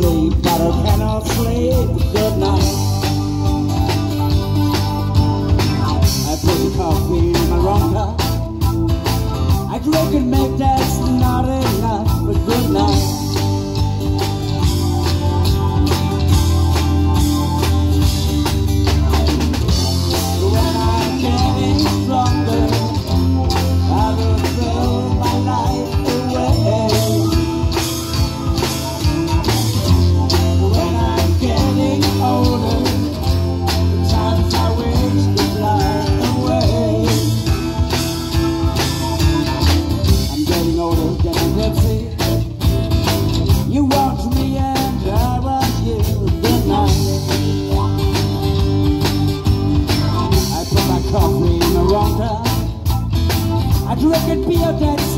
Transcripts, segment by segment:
sleep, but I cannot sleep. Good night. I put the coffee in my rum cup. I drink and make that snotty. that record be a dance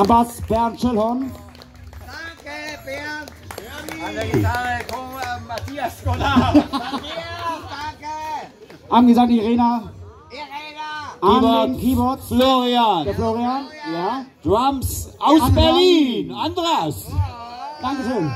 Abbas Bernd Schellhorn. Danke, Bernd. An der Gitarre kommt Matthias Golar. Matthias, danke. Am Gesang Irena. Irena. Am Keyboard, Keyboard. Florian. Der Florian. Ja. Drums aus Andra. Berlin. Andras. Dankeschön.